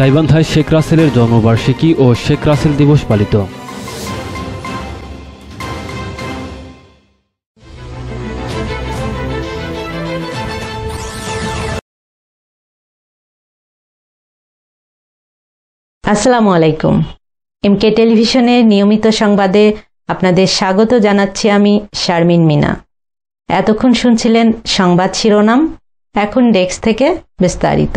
গাইবান্ধায় শেখ রাসেলের জন্মবার্ষিকী ও শেখ রাসেল দিবস পালিত। আসসালামু আলাইকুম। এমকে টেলিভিশনের নিয়মিত সংবাদে আপনাদের স্বাগত জানাচ্ছি আমি শারমিন মিনা। এতক্ষণ শুনছিলেন সংবাদ শিরোনাম, এখন ডেস্ক থেকে বিস্তারিত।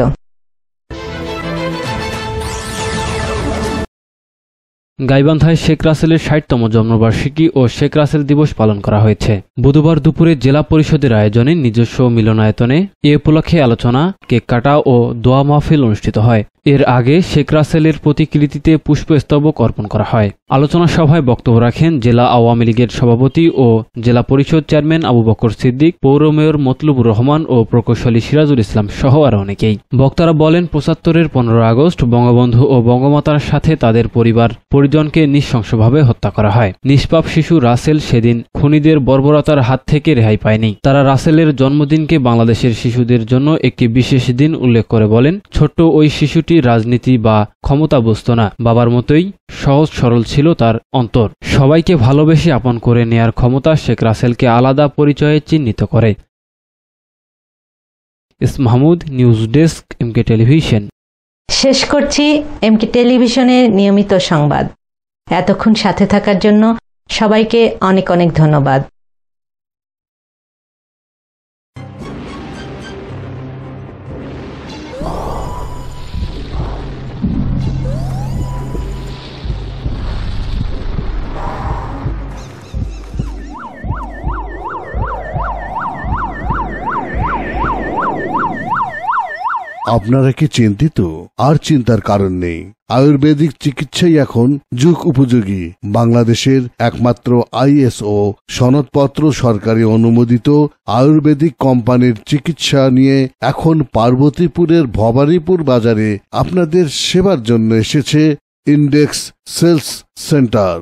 গাইবান্ধায় শেখ রাসেলের ষাটতম জন্মবার্ষিকী ও শেখ রাসেল দিবস পালন করা হয়েছে। বুধবার দুপুরে জেলা পরিষদের আয়োজনে নিজস্ব মিলনায়তনে এ উপলক্ষে আলোচনা, কেক কাটা ও দোয়া মাহফিল অনুষ্ঠিত হয়। এর আগে শেখ রাসেলের প্রতিকৃতিতে পুষ্পস্তবক অর্পণ করা হয়। আলোচনা সভায় বক্তব্য রাখেন জেলা আওয়ামী লীগের সভাপতি ও জেলা পরিষদ চেয়ারম্যান আবু বকর সিদ্দিক, পৌর মেয়র মতলুবুর রহমান ও প্রকৌশলী সিরাজুল ইসলাম সহ আর অনেকেই। বক্তারা বলেন, পঁচাত্তরের পনেরো আগস্ট বঙ্গবন্ধু ও বঙ্গমাতার সাথে তাদের পরিবার পরিজনকে নৃশংসভাবে হত্যা করা হয়। নিষ্পাপ শিশু রাসেল সেদিন খুনিদের বর্বরতার হাত থেকে রেহাই পায়নি। তারা রাসেলের জন্মদিনকে বাংলাদেশের শিশুদের জন্য একটি বিশেষ দিন উল্লেখ করে বলেন, ছোট্ট ওই শিশুটি রাজনীতি বা ক্ষমতা বুঝত না। বাবার মতোই সহজ সরল ছিল তার অন্তর। সবাইকে ভালোবেসে আপন করে নেয়ার ক্ষমতা শেখ রাসেলকে আলাদা পরিচয়ে চিহ্নিত করে। S Mahmud, news desk, MK television. শেষ করছি এমকে টেলিভিশনের নিয়মিত সংবাদ। এতক্ষণ সাথে থাকার জন্য সবাইকে অনেক অনেক ধন্যবাদ। আপনারা কি চিন্তিত? আর চিন্তার কারণ নেই। আয়ুর্বেদিক চিকিৎসাই এখন যুগ উপযোগী। বাংলাদেশের একমাত্র আইএসও সনদপত্র সরকারি অনুমোদিত আয়ুর্বেদিক কোম্পানির চিকিৎসা নিয়ে এখন পার্বতীপুরের ভবানীপুর বাজারে আপনাদের সেবার জন্য এসেছে ইন্ডেক্স সেলস সেন্টার।